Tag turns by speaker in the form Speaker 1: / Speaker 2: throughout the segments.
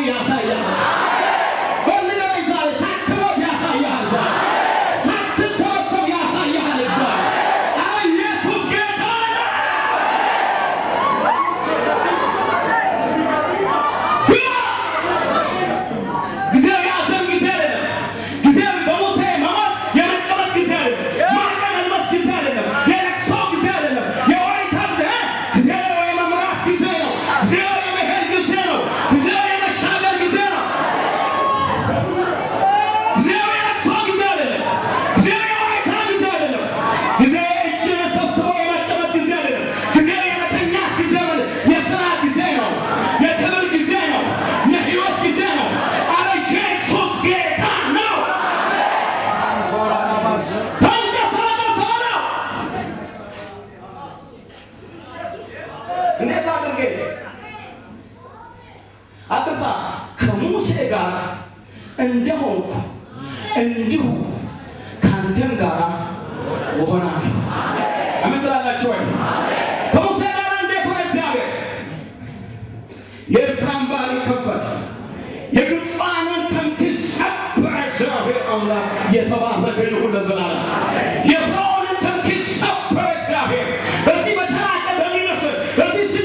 Speaker 1: Hallelujah. Does he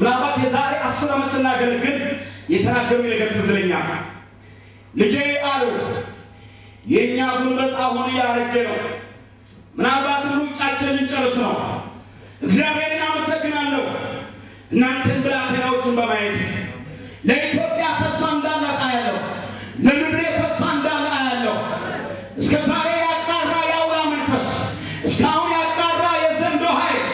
Speaker 1: ምናልባት የዛሬ አስር ዓመት ስናገለግል የተናገሩ ነገር ትዝለኛል። ልጄ አሉ የእኛ ጉልበት አሁን ያረጀ ነው። ምናልባትም ሩጫችን ልንጨርስ ነው። እግዚአብሔርን አመሰግናለሁ እናንተን ብላቴናዎችን በማየት ለኢትዮጵያ ተስፋ እንዳላጣ ያለው ለምድሬ ተስፋ እንዳላጣ ያለው እስከ ዛሬ ያቃራ የአውላ መንፈስ እስካሁን ያቃራ የዘንዶ ኃይል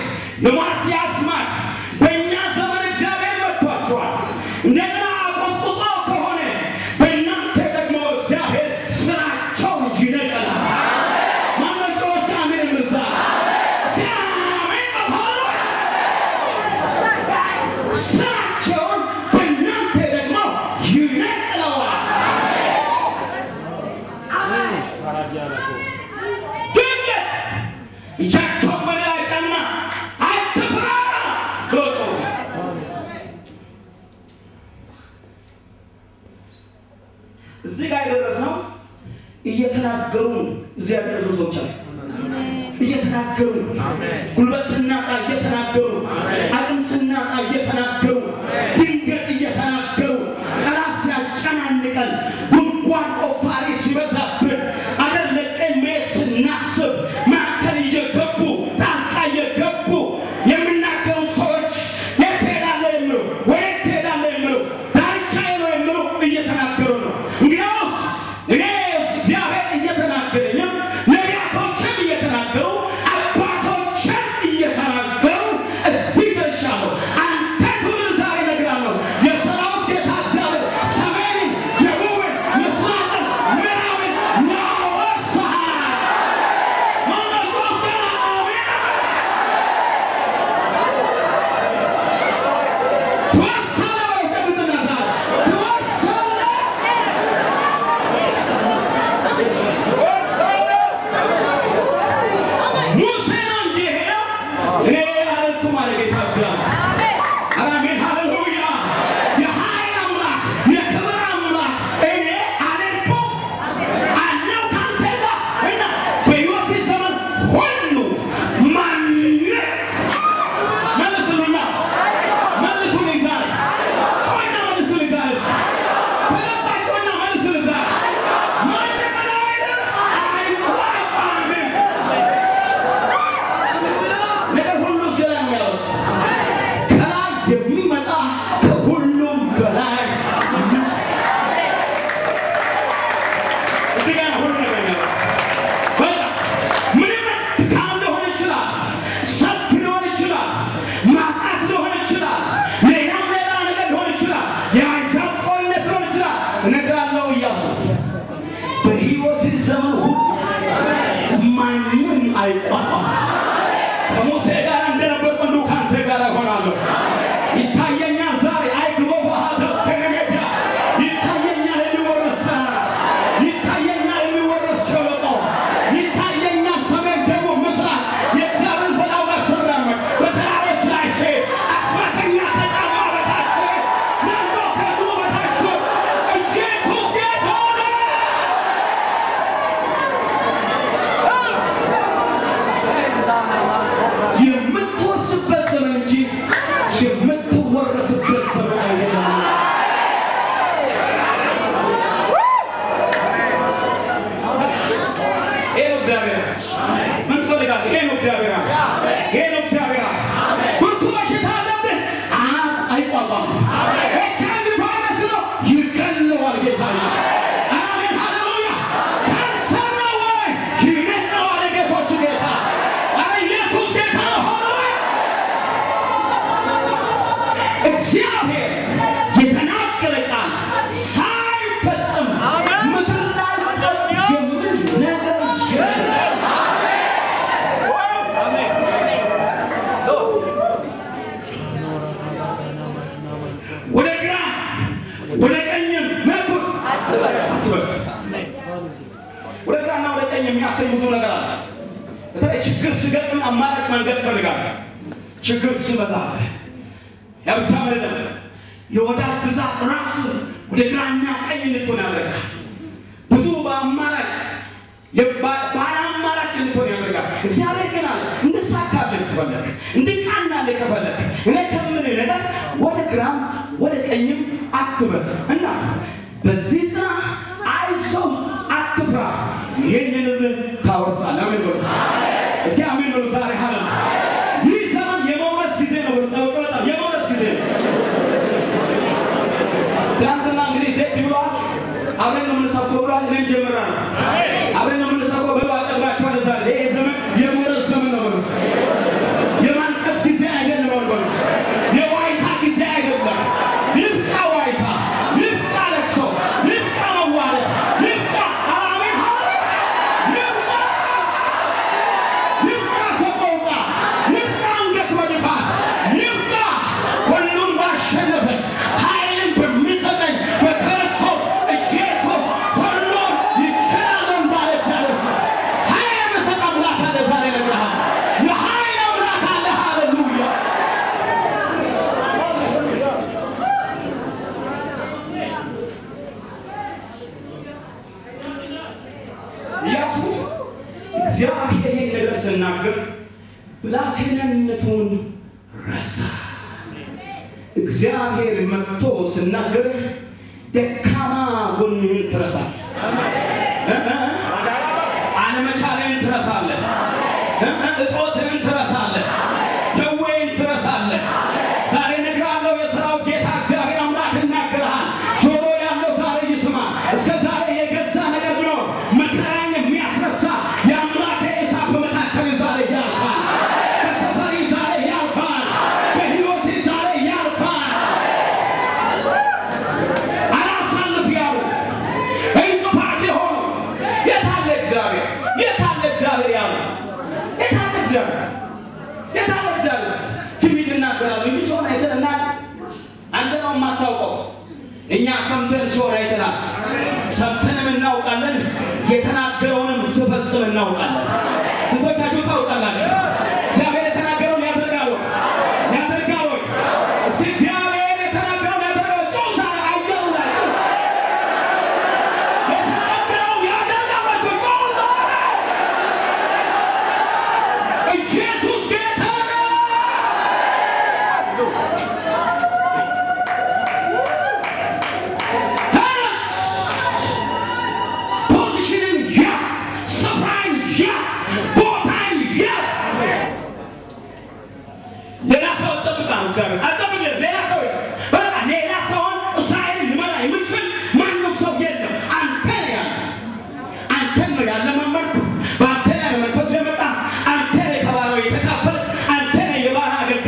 Speaker 1: Besitz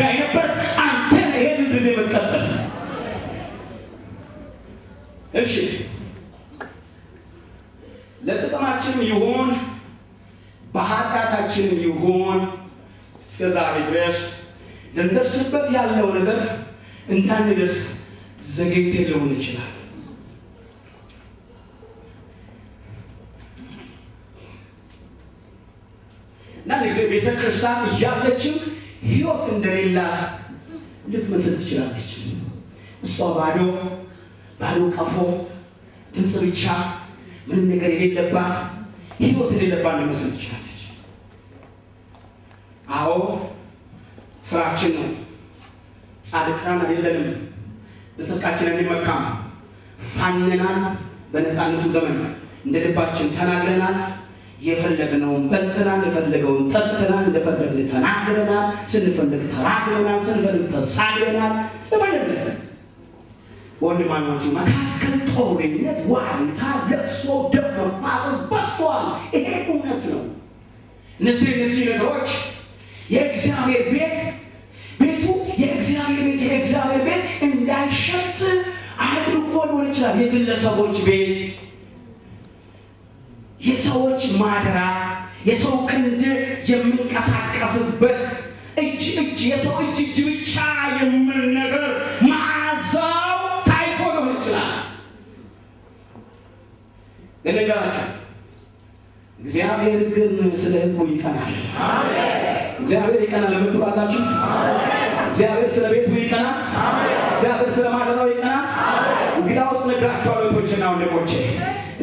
Speaker 1: አገልጋይ ነበር። አንተ ይሄንን ጊዜ የምትቀጥል። እሺ። ለጥቅማችንም ይሁን በኃጢአታችንም ይሁን እስከ ዛሬ ድረስ ልንደርስበት ያለው ነገር እንዳንደርስ ዘግይቴ ሊሆን ይችላል። እና ጊዜ ቤተ ክርስቲያን እያለችም ሕይወት እንደሌላት ልትመስል ትችላለች። እሷ ባዶ ባዶ ቀፎ ድምፅ ብቻ ምንም ነገር የሌለባት ሕይወት የሌለባት ልትመስል ትችላለች። አዎ ስራችን ነው። ጻድቃን አይደለንም። በጽድቃችን አንመካም። ፋንናል። በነፃነቱ ዘመን እንደ ልባችን ተናግረናል። የፈለግነውን በልተናል። የፈለገውን ጠጥተናል። እንደፈለግን ተናግረናል። ስንፈልግ ተራግረናል። ስንፈልግ ተሳግረናል። የፈለግን ወንድማማች መካከል ጦርነት፣ ዋይታ፣ ለቅሶ፣ ደም መፋሰስ በዝቷል። ይሄ እውነት ነው። እነዚህ እነዚህ ነገሮች የእግዚአብሔር ቤት ቤቱ የእግዚአብሔር ቤት የእግዚአብሔር ቤት እንዳይሸት አድርጎ ሊሆን ይችላል። የግለሰቦች ቤት፣ የሰዎች ማደራ፣ የሰው ክንድ የሚንቀሳቀስበት እጅ እጅ የሰው እጅ እጅ ብቻ የሚል ነገር መዓዛው ታይቶ ሊሆን ይችላል። ግን እግዚአብሔር ግን ስለ ሕዝቡ ይቀናል። እግዚአብሔር ይቀናል ለምትባላችሁ እግዚአብሔር ስለ ቤቱ ይቀናል። እግዚአብሔር ስለ ማደራው ይቀናል። እንግዳ ውስጥ ነግራችኋል እህቶችና ወንድሞቼ፣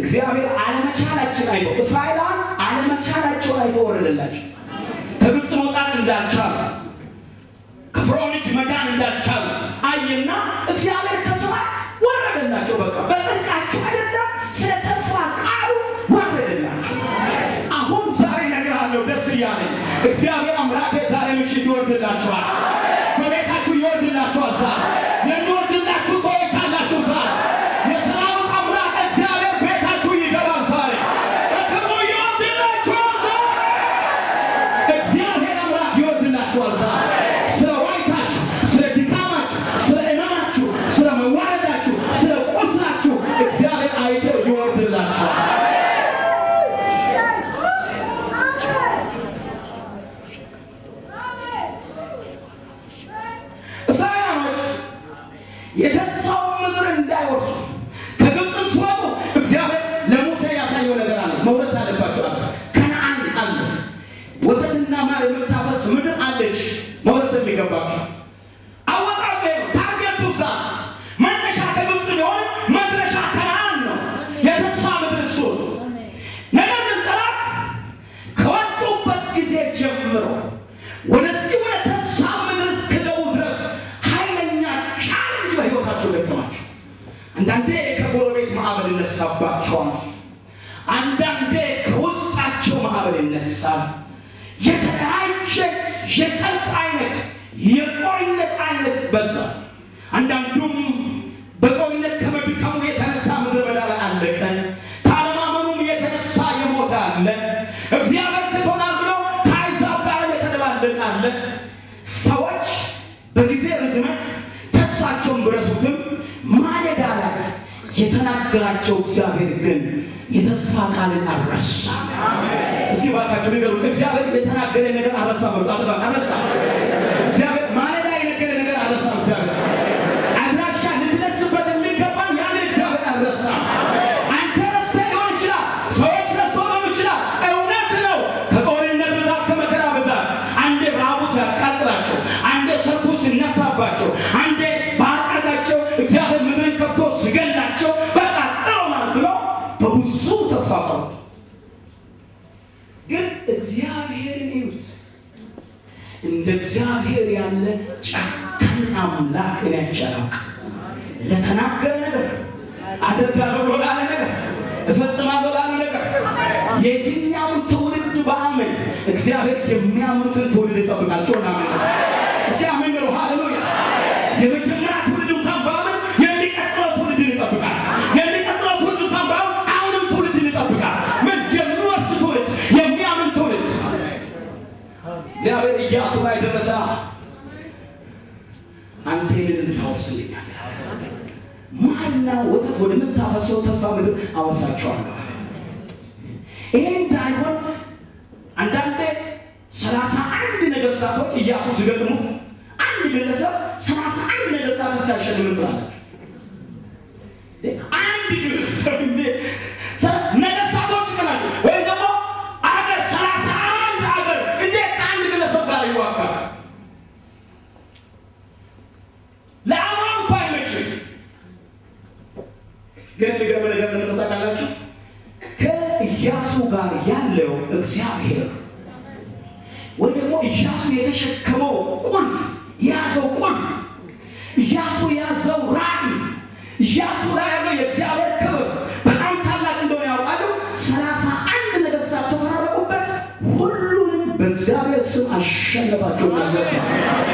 Speaker 1: እግዚአብሔር አለመቻላችን አይቶ እስራኤላውያን አለመቻላቸውን አይቶ ወረደላቸው። ከግብፅ መውጣት እንዳልቻሉ ከፍርዖን እጅ መዳን እንዳልቻሉ አየና እግዚአብሔር ከሰማይ ወረደላቸው። በቃ በጽድቃቸው አይደለም ስለ ተስፋ ቃሉ ወረደላቸው። አሁን ዛሬ እነግርሃለሁ ደስ እያለኝ እግዚአብሔር አምላክ ዛሬ ምሽት ይወርድላችኋል። የተናገራቸው እግዚአብሔር ግን የተስፋ ቃልን አልረሳ። እስኪ ባካችሁ ንገሩ፣ እግዚአብሔር የተናገረ ነገር አልረሳ በሉ። አጥባ አልረሳ። እግዚአብሔር ማለዳ የነገረ ነገር አልረሳ። እግዚአብሔር አድራሻ ልትደርስበት የሚገባን ያንን እግዚአብሔር አልረሳ። አንተ ረስተህ ሊሆን ይችላል፣ ሰዎች ረስተው ሊሆን ይችላል። እውነት ነው። ከጦርነት ብዛት፣ ከመከራ ብዛት አንዴ ረሃቡ ሲያቃጥላቸው፣ አንዴ ሰልፉ ሲነሳባቸው፣ አንዴ በኃጢአታቸው እግዚአብሔር ምድርን ከፍቶ ሲገላቸው እንደ እግዚአብሔር ያለ ጨካኝ አምላክ እኔ አይቼ ለተናገረ ነገር አደርጋለሁ ላለ ነገር እፈጽማለሁ ላለ ነገር የትኛውን ትውልድ በአመን እግዚአብሔር የሚያምኑትን የደረሰ አንተ ይህንን ህዝብ ታወርስልኛል። ማና ወተት ወደምታፈሰው ተስፋ ምድር አወርሳቸዋለሁ። ይሄ እንዳይሆን አንዳንዴ ሰላሳ አንድ ነገስታቶች ኢያሱ ሲገጥሙት አንድ ግለሰብ ሰላሳ አንድ ነገስታትን ሲያሸንፍ ኢያሱ ያዘው ራእይ ኢያሱ ላይ ያለው የእግዚአብሔር ክብር በጣም ታላቅ እንደሆነ ያውቃሉ። ሰላሳ አንድ ነገሥታት ተፈራረቁበት። ሁሉንም በእግዚአብሔር ስም አሸነፋቸው ያገባል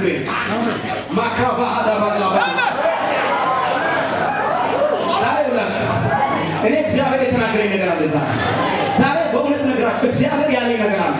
Speaker 1: Nazareth. ዛሬ እኔ እግዚአብሔር የተናገረኝ ነገር አለ። ዛሬ በእውነት ነግራችሁ እግዚአብሔር ያለኝ ነገር አለ።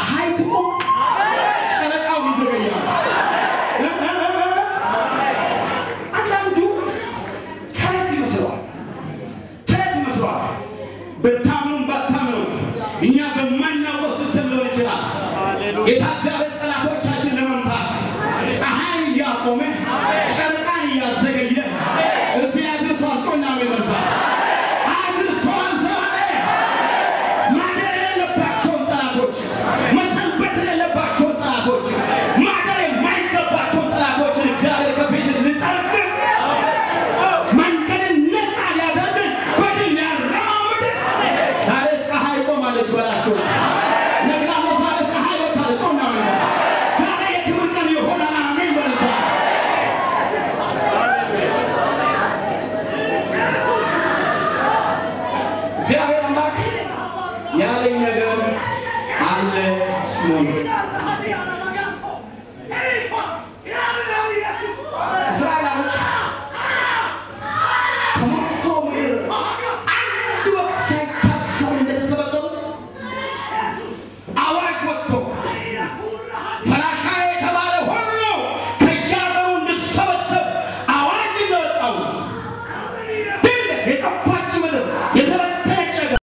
Speaker 1: እግዚአብሔር Yeah.